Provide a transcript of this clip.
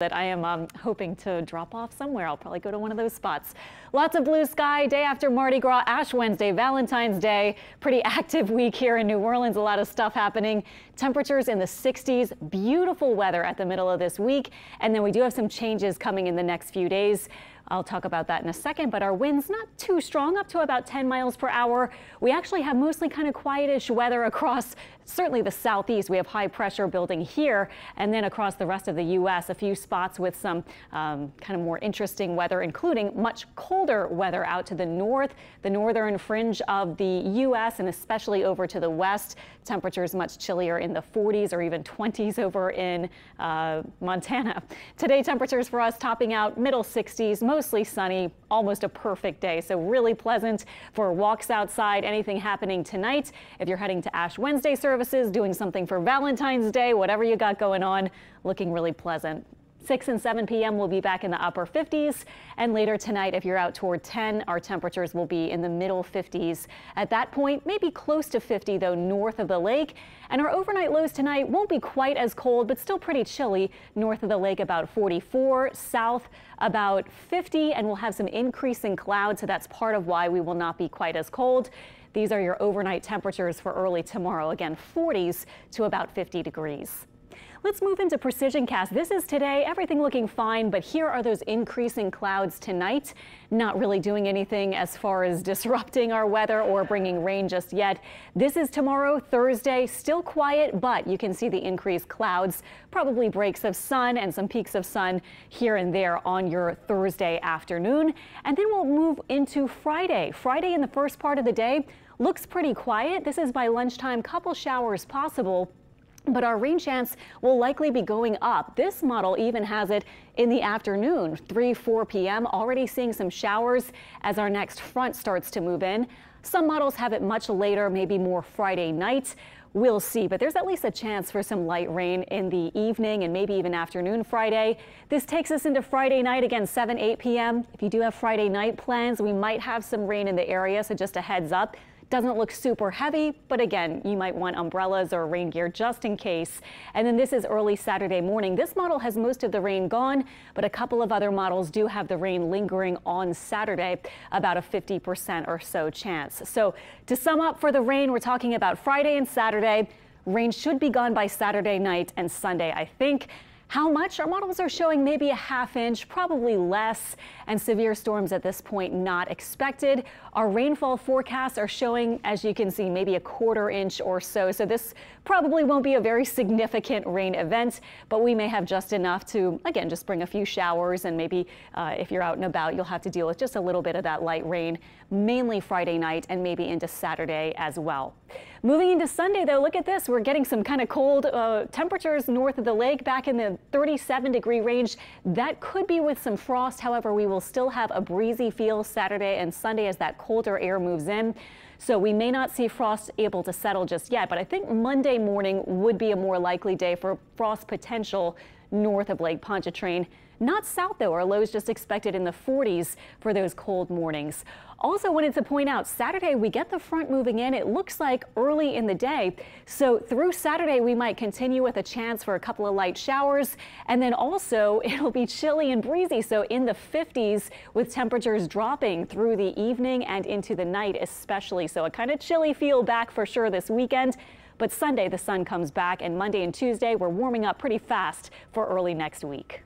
that I am um, hoping to drop off somewhere. I'll probably go to one of those spots. Lots of blue sky day after Mardi Gras, Ash Wednesday, Valentine's Day. Pretty active week here in New Orleans. A lot of stuff happening. Temperatures in the 60s. Beautiful weather at the middle of this week. And then we do have some changes coming in the next few days. I'll talk about that in a second, but our winds not too strong, up to about 10 miles per hour. We actually have mostly kind of quietish weather across certainly the southeast. We have high pressure building here, and then across the rest of the U.S., a few spots with some um, kind of more interesting weather, including much colder weather out to the north, the northern fringe of the U.S., and especially over to the west. Temperatures much chillier in the 40s or even 20s over in uh, Montana. Today, temperatures for us topping out middle 60s, mostly sunny, almost a perfect day. So really pleasant for walks outside, anything happening tonight. If you're heading to Ash Wednesday services, doing something for Valentine's Day, whatever you got going on, looking really pleasant. 6 and 7 p.m. will be back in the upper 50s. And later tonight, if you're out toward 10, our temperatures will be in the middle 50s. At that point, maybe close to 50, though, north of the lake. And our overnight lows tonight won't be quite as cold, but still pretty chilly. North of the lake, about 44. South, about 50. And we'll have some increasing clouds, so that's part of why we will not be quite as cold. These are your overnight temperatures for early tomorrow. Again, 40s to about 50 degrees. Let's move into precision cast. This is today, everything looking fine, but here are those increasing clouds tonight. Not really doing anything as far as disrupting our weather or bringing rain just yet. This is tomorrow, Thursday, still quiet, but you can see the increased clouds, probably breaks of sun and some peeks of sun here and there on your Thursday afternoon. And then we'll move into Friday. Friday in the first part of the day looks pretty quiet. This is by lunchtime, couple showers possible but our rain chance will likely be going up. This model even has it in the afternoon, 3, 4 p.m. Already seeing some showers as our next front starts to move in. Some models have it much later, maybe more Friday night. We'll see, but there's at least a chance for some light rain in the evening and maybe even afternoon Friday. This takes us into Friday night again, 7, 8 p.m. If you do have Friday night plans, we might have some rain in the area, so just a heads up. Doesn't look super heavy, but again, you might want umbrellas or rain gear just in case. And then this is early Saturday morning. This model has most of the rain gone, but a couple of other models do have the rain lingering on Saturday, about a 50% or so chance. So to sum up for the rain, we're talking about Friday and Saturday. Rain should be gone by Saturday night and Sunday, I think. How much? Our models are showing maybe a half inch, probably less, and severe storms at this point not expected. Our rainfall forecasts are showing, as you can see, maybe a quarter inch or so. So this probably won't be a very significant rain event, but we may have just enough to, again, just bring a few showers and maybe uh, if you're out and about, you'll have to deal with just a little bit of that light rain, mainly Friday night and maybe into Saturday as well. Moving into Sunday, though, look at this. We're getting some kind of cold uh, temperatures north of the lake back in the 37 degree range. That could be with some frost. However, we will still have a breezy feel Saturday and Sunday as that colder air moves in. So we may not see frost able to settle just yet, but I think Monday morning would be a more likely day for frost potential north of Lake Pontchartrain. Not south, though. Our lows just expected in the 40s for those cold mornings. Also wanted to point out Saturday we get the front moving in. It looks like early in the day. So through Saturday we might continue with a chance for a couple of light showers and then also it'll be chilly and breezy. So in the 50s with temperatures dropping through the evening and into the night especially. So a kind of chilly feel back for sure this weekend. But Sunday the sun comes back and Monday and Tuesday we're warming up pretty fast for early next week.